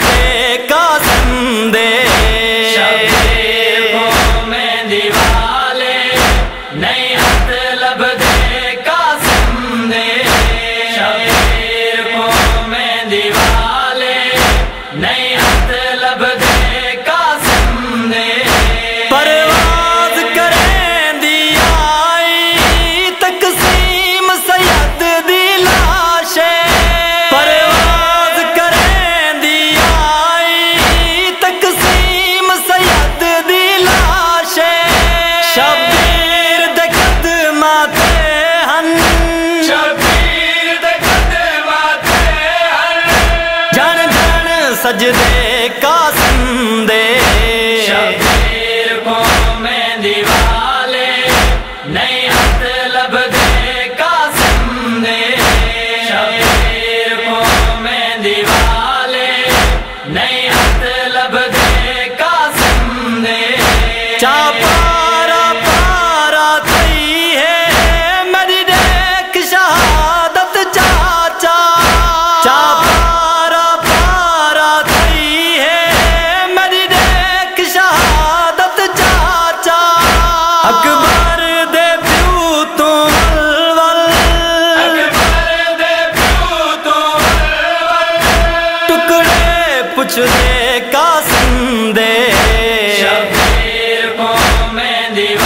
should سجدے کا سندے۔ شبیر کو میں دیوالے نہیں لب دے کا چلے کا سندے شبیر کو میں دیوار